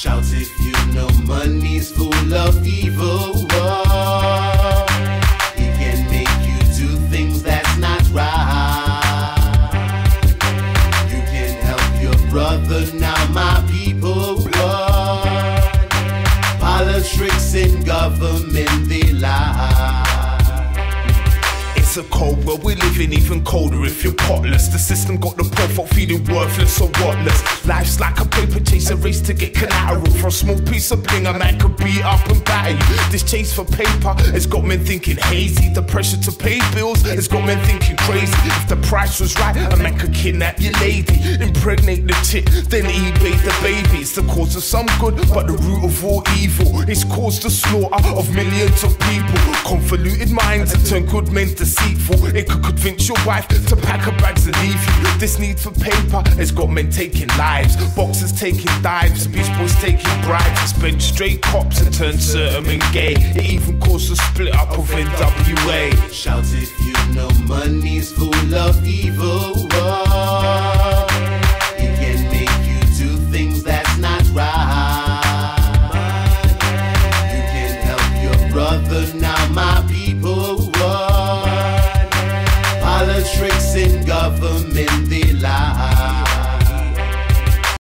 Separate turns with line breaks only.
Shout if you know money's full of evil. Oh, it can make you do things that's not right. You can help your brother now, my people. Oh, politics and government, they lie.
It's a cold world we're living, even colder if you're potless. The system got the poor folk feeling worthless or worthless. Life's like a paper chase, a race to get collateral. For a small piece of bling, a man could beat up and batter you. This chase for paper has got men thinking hazy. The pressure to pay bills has got men thinking crazy. If price was right, a man could kidnap your lady, impregnate the chick, then eBay the baby. It's the cause of some good, but the root of all evil. It's caused the slaughter of millions of people. Convoluted minds and turn good men deceitful. It could convince your wife to pack her bags and leave you. This need for paper has got men taking lives, boxers taking dives, beach boys taking bribes. It's been straight cops and turned certain men gay. It even caused a split up of NWA.
Shout if you know money's full love evil one. It can make you do things that's not right. You can help your brother now, my people. Politics and government,